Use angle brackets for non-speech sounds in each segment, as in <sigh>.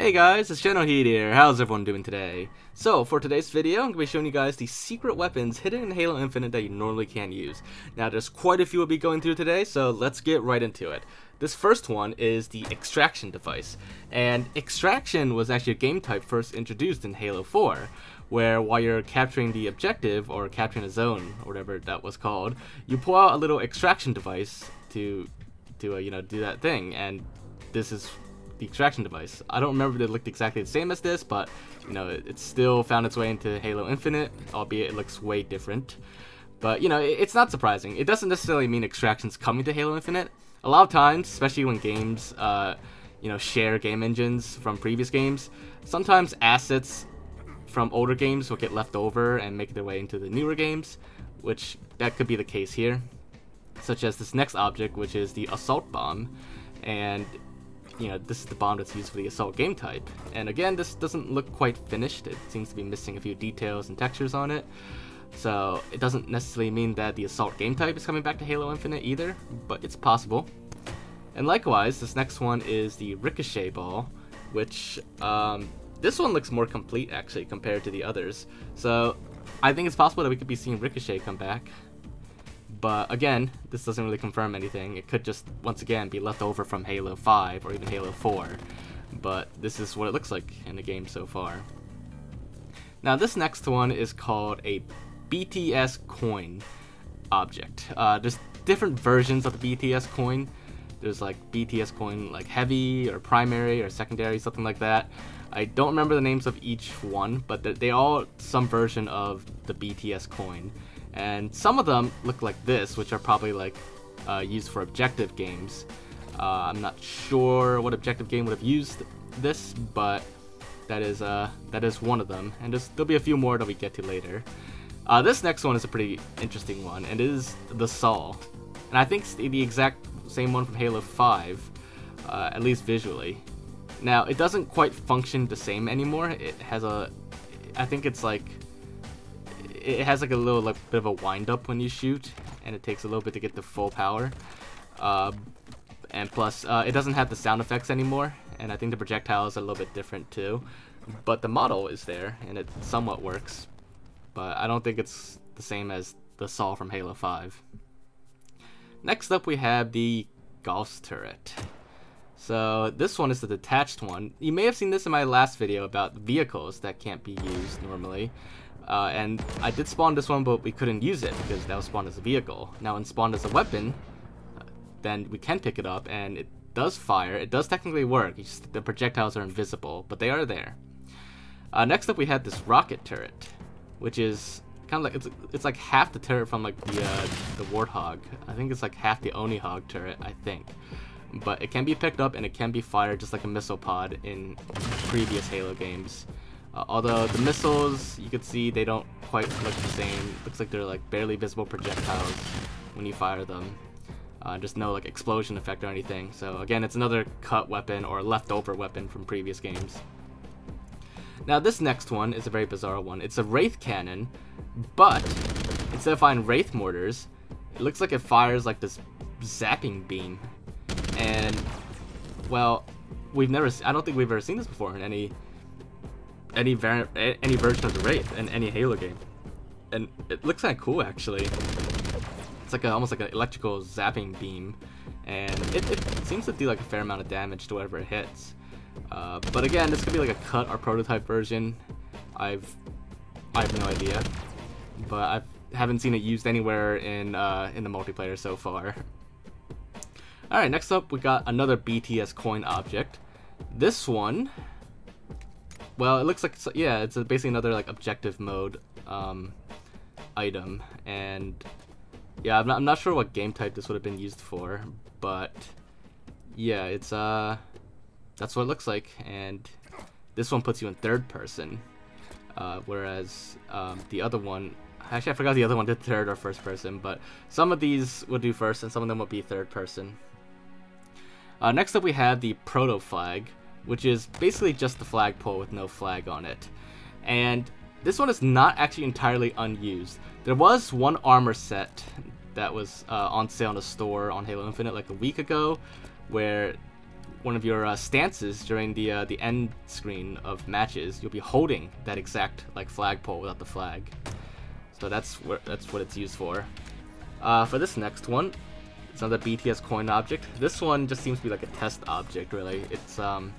Hey guys, it's Generalkidd here. How's everyone doing today? So, for today's video, I'm going to be showing you guys the secret weapons hidden in Halo Infinite that you normally can't use. Now, there's quite a few we'll be going through today, so let's get right into it. This first one is the Extraction device, and Extraction was actually a game type first introduced in Halo 4, where while you're capturing the objective, or capturing a zone, or whatever that was called, you pull out a little extraction device to, to uh, you know, do that thing, and this is the extraction device. I don't remember if it looked exactly the same as this, but you know, it, it still found its way into Halo Infinite, albeit it looks way different. But you know, it, it's not surprising. It doesn't necessarily mean extraction's coming to Halo Infinite. A lot of times, especially when games, uh, you know, share game engines from previous games, sometimes assets from older games will get left over and make their way into the newer games, which that could be the case here. Such as this next object, which is the assault bomb, and you know, this is the bomb that's used for the assault game type. And again, this doesn't look quite finished. It seems to be missing a few details and textures on it. So it doesn't necessarily mean that the assault game type is coming back to Halo Infinite either, but it's possible. And likewise, this next one is the Ricochet Ball, which um, this one looks more complete actually compared to the others. So I think it's possible that we could be seeing Ricochet come back. But again, this doesn't really confirm anything. It could just, once again, be left over from Halo 5 or even Halo 4. But this is what it looks like in the game so far. Now this next one is called a BTS coin object. Uh, there's different versions of the BTS coin. There's like BTS coin like heavy or primary or secondary, something like that. I don't remember the names of each one, but they all some version of the BTS coin. And some of them look like this, which are probably like uh, used for objective games. Uh, I'm not sure what objective game would have used this, but that is uh, that is one of them. And there'll be a few more that we get to later. Uh, this next one is a pretty interesting one, and it is the Saw. And I think it's the exact same one from Halo 5, uh, at least visually. Now, it doesn't quite function the same anymore. It has a, I think it's like it has like a little like bit of a wind up when you shoot, and it takes a little bit to get the full power. Uh, and plus, uh, it doesn't have the sound effects anymore, and I think the projectile is a little bit different too. But the model is there, and it somewhat works. But I don't think it's the same as the Saw from Halo 5. Next up we have the Gauss turret. So this one is the detached one. You may have seen this in my last video about vehicles that can't be used normally. Uh, and I did spawn this one, but we couldn't use it because that was spawned as a vehicle. Now, when spawned as a weapon, uh, then we can pick it up, and it does fire. It does technically work. Just, the projectiles are invisible, but they are there. Uh, next up, we had this rocket turret, which is kind of like it's it's like half the turret from like the uh, the Warthog. I think it's like half the Oni Hog turret. I think, but it can be picked up and it can be fired just like a missile pod in previous Halo games. Uh, although the missiles, you can see they don't quite look the same. Looks like they're like barely visible projectiles when you fire them. Uh, just no like explosion effect or anything. So again, it's another cut weapon or leftover weapon from previous games. Now this next one is a very bizarre one. It's a Wraith Cannon, but instead of firing Wraith Mortars, it looks like it fires like this zapping beam. And, well, we've never, I don't think we've ever seen this before in any any variant, any version of the Wraith in any Halo game. And it looks kind of cool, actually. It's like a, almost like an electrical zapping beam, and it, it, seems to do like a fair amount of damage to whatever it hits. Uh, but again, this could be like a cut or prototype version. I've I have no idea, but I haven't seen it used anywhere in uh, in the multiplayer so far. All right, next up we got another BTS coin object. This one well, it looks like, yeah, it's basically another, like, objective mode um, item. And, yeah, I'm not, I'm not sure what game type this would have been used for, but, yeah, it's, uh, that's what it looks like. And this one puts you in third person, uh, whereas um, the other one, actually, I forgot the other one did third or first person, but some of these would do first, and some of them would be third person. Uh, next up, we have the Proto Flag, which is basically just the flagpole with no flag on it. And this one is not actually entirely unused. There was one armor set that was uh, on sale in the store on Halo Infinite like a week ago, where one of your uh, stances during the uh, the end screen of matches, you'll be holding that exact like flagpole without the flag. So that's where that's what it's used for. Uh, for this next one, it's another BTS coin object. This one just seems to be like a test object, really. It's um,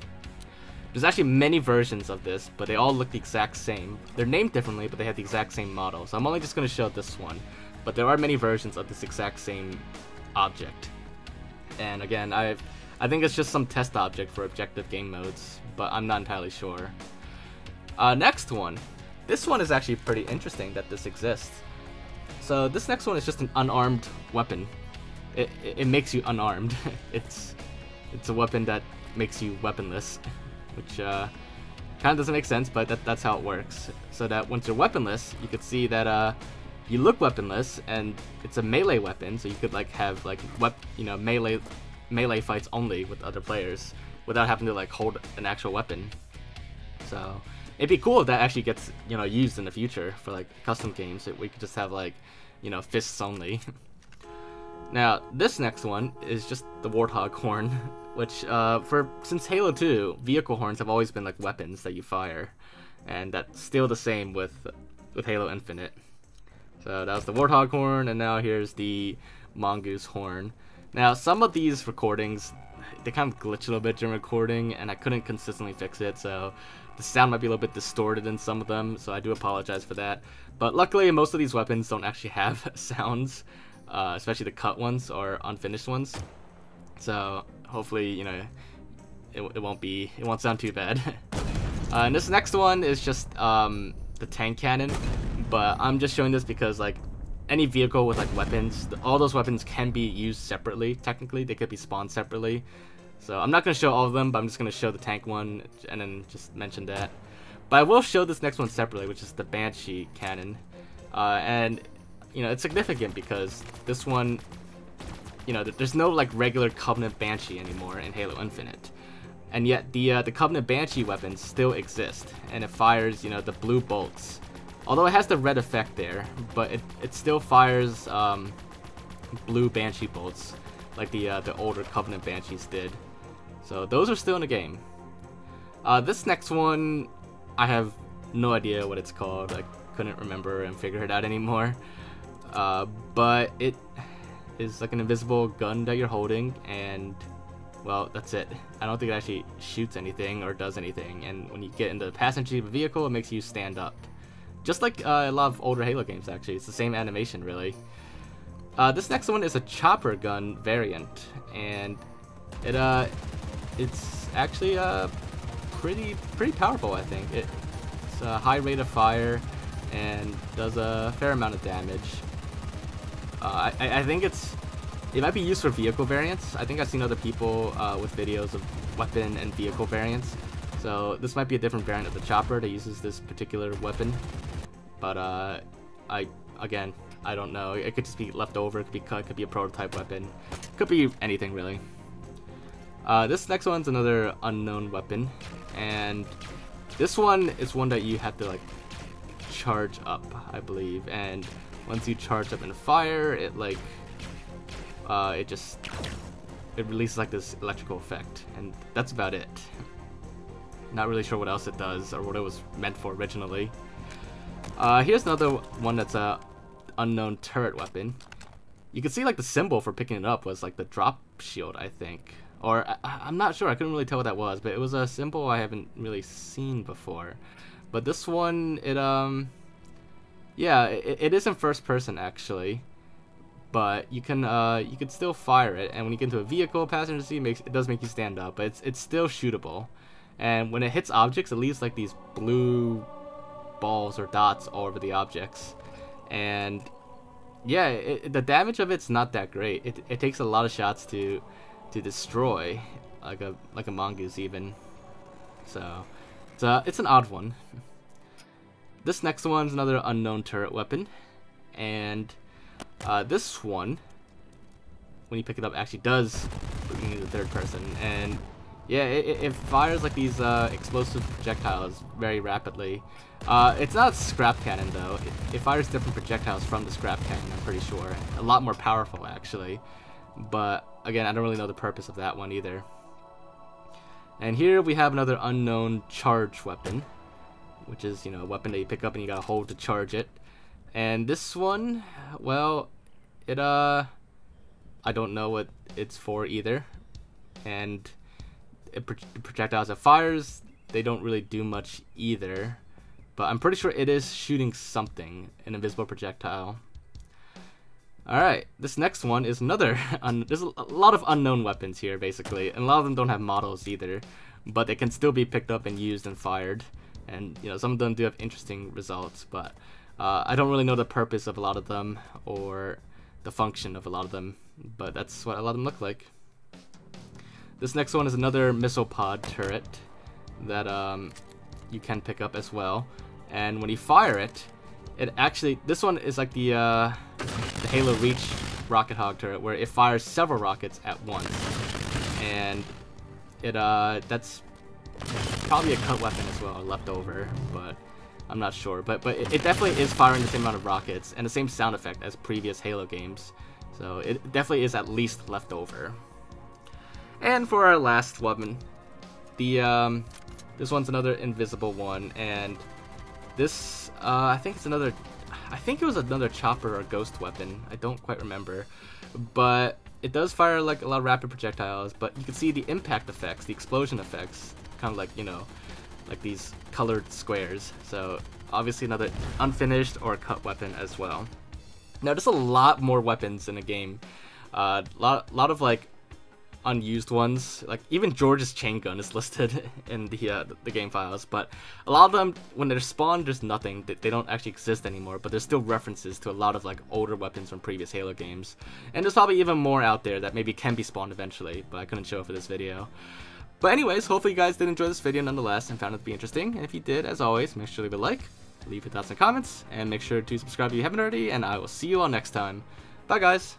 there's actually many versions of this, but they all look the exact same. They're named differently, but they have the exact same model. So I'm only just going to show this one. But there are many versions of this exact same object. And again, I've I think it's just some test object for objective game modes, but I'm not entirely sure. Uh, next one. This one is actually pretty interesting that this exists. So this next one is just an unarmed weapon. It, it, it makes you unarmed. <laughs> it's it's a weapon that makes you weaponless, which uh, kind of doesn't make sense, but that, that's how it works. So that once you're weaponless, you could see that uh, you look weaponless, and it's a melee weapon, so you could like have like wep you know melee melee fights only with other players without having to like hold an actual weapon. So it'd be cool if that actually gets you know used in the future for like custom games. That we could just have like you know fists only. <laughs> now this next one is just the warthog horn, <laughs> which uh, for since Halo 2, vehicle horns have always been like weapons that you fire, and that's still the same with with Halo Infinite. So that was the warthog horn, and now here's the mongoose horn. Now, some of these recordings, they kind of glitch a little bit during recording, and I couldn't consistently fix it, so the sound might be a little bit distorted in some of them, so I do apologize for that. But luckily, most of these weapons don't actually have <laughs> sounds, uh, especially the cut ones or unfinished ones. So hopefully, you know, it, it won't be, it won't sound too bad. <laughs> uh, and this next one is just um, the tank cannon, but I'm just showing this because like any vehicle with like weapons, all those weapons can be used separately. Technically, they could be spawned separately. So I'm not going to show all of them, but I'm just going to show the tank one and then just mention that. But I will show this next one separately, which is the Banshee cannon. Uh, and, you know, it's significant because this one, you know, there's no like regular Covenant Banshee anymore in Halo Infinite. And yet the uh, the Covenant Banshee weapons still exist, and it fires, you know, the blue bolts Although it has the red effect there, but it, it still fires um, blue Banshee bolts, like the, uh, the older Covenant Banshees did. So those are still in the game. Uh, this next one, I have no idea what it's called. I couldn't remember and figure it out anymore. Uh, but it is like an invisible gun that you're holding, and well, that's it. I don't think it actually shoots anything or does anything, and when you get into the passenger of a vehicle, it makes you stand up. Just like uh, a lot of older Halo games, actually. It's the same animation, really. Uh, this next one is a chopper gun variant, and it uh, it's actually uh, pretty pretty powerful. I think it, it's a high rate of fire and does a fair amount of damage. Uh, I, I think it's it might be used for vehicle variants. I think I've seen other people uh, with videos of weapon and vehicle variants. So this might be a different variant of the chopper that uses this particular weapon. But uh, I again, I don't know. It could just be left over. It could be cut. Could be a prototype weapon. Could be anything really. Uh, this next one's another unknown weapon, and this one is one that you have to like charge up, I believe. And once you charge up in fire, it like uh, it just it releases like this electrical effect, and that's about it. Not really sure what else it does or what it was meant for originally. Uh, here's another one that's a unknown turret weapon. You can see like the symbol for picking it up was like the drop shield, I think. Or I, am not sure. I couldn't really tell what that was, but it was a symbol I haven't really seen before. But this one, it um, yeah, it, it is in first person actually. But you can uh, you can still fire it, and when you get into a vehicle, passenger seat, makes it does make you stand up, but it's it's still shootable. And when it hits objects, it leaves like these blue balls or dots all over the objects. And yeah, it, the damage of it's not that great. It, it takes a lot of shots to to destroy, like a like a mongoose even. So it's it's an odd one. <laughs> This next one's another unknown turret weapon, and uh, this one, when you pick it up, actually does in the third person, and yeah, it, it fires like these uh, explosive projectiles very rapidly. Uh, it's not a scrap cannon though. It, it, fires different projectiles from the scrap cannon, I'm pretty sure. A lot more powerful actually. But again, I don't really know the purpose of that one either. And here we have another unknown charge weapon, which is, you know, a weapon that you pick up and you gotta hold to charge it. And this one, well, it, uh, I don't know what it's for either. And it pro projectiles it fires, they don't really do much either. But I'm pretty sure it is shooting something, an invisible projectile. Alright, this next one is another, <laughs> there's a lot of unknown weapons here basically, and a lot of them don't have models either, but they can still be picked up and used and fired, and you know, some of them do have interesting results, but uh, I don't really know the purpose of a lot of them, or the function of a lot of them, but that's what a lot of them look like. This next one is another missile pod turret that um, you can pick up as well, and when you fire it, it actually, this one is like the, uh, the Halo Reach rocket hog turret, where it fires several rockets at once. And it, uh, that's probably a cut weapon as well, left over, but I'm not sure. But, but it, it definitely is firing the same amount of rockets and the same sound effect as previous Halo games. So it definitely is at least left over. And for our last weapon, the, um, this one's another invisible one, and this, uh, I think it's another, I think it was another chopper or ghost weapon. I don't quite remember. But it does fire like a lot of rapid projectiles, but you can see the impact effects, the explosion effects, kind of like, you know, like these colored squares. So obviously another unfinished or cut weapon as well. Now there's a lot more weapons in the game. A uh, lot, lot of like unused ones. Like even George's chain gun is <laughs> listed in the uh, the game files, but a lot of them when they're spawned, there's nothing. They, they don't actually exist anymore. But there's still references to a lot of like older weapons from previous Halo games, and there's probably even more out there that maybe can be spawned eventually, but I couldn't show for this video. But anyways, hopefully you guys did enjoy this video nonetheless and found it to be interesting. And if you did, as always, make sure to leave a like, leave your thoughts and comments, and make sure to subscribe if you haven't already, and I will see you all next time. Bye guys!